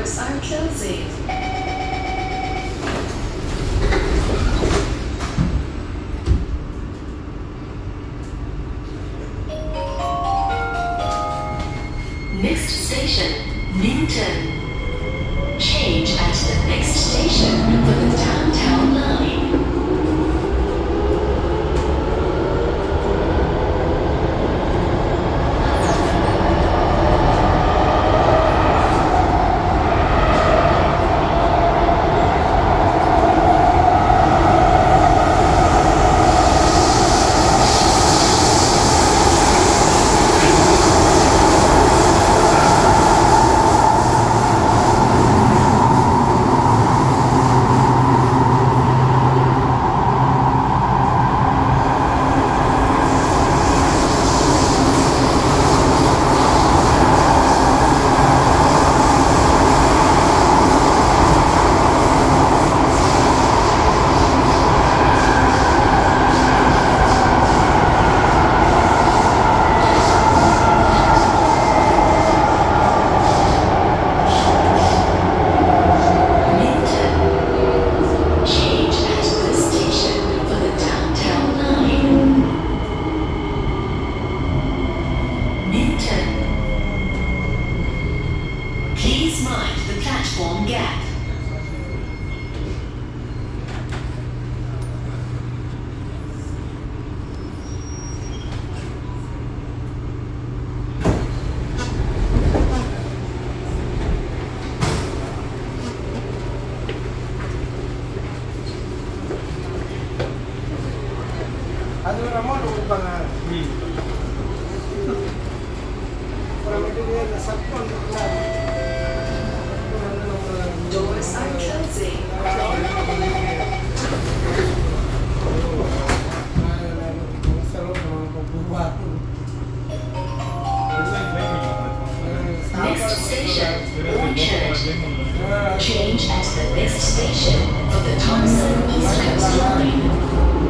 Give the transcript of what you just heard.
Doors are closing. Next station, Newton. Next station, Orchard. Change at the next station of the Thomson East Coast Line.